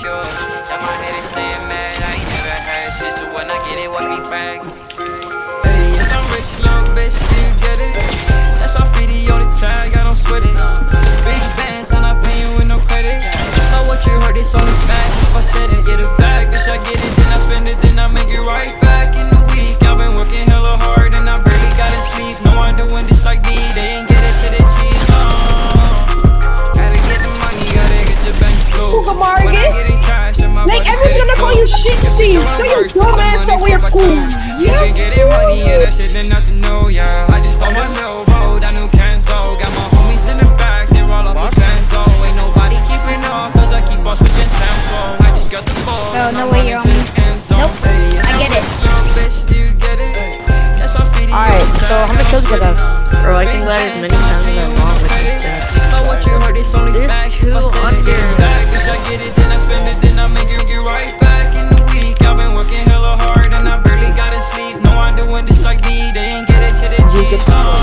sure that my head is staying mad. I ain't never heard shit, so when I get it, watch me brag. Hey, yes, I'm rich, little bitch, do you get it? That's all 50 on the tag, I don't sweat it. all you shit see. So you dumbass over your cool. You can get it money and that shit ain't nothing new, yeah. I just bought my little road, I knew Kenzo. Got my homies in the back, they're all off the Benzo. Ain't nobody keeping up, cause I keep on switching tempo. I just got the ball. Oh, no way you're on me. Nope. I get it. Alright, so how many kills did I have? Or I can glad as many times as I nigga power.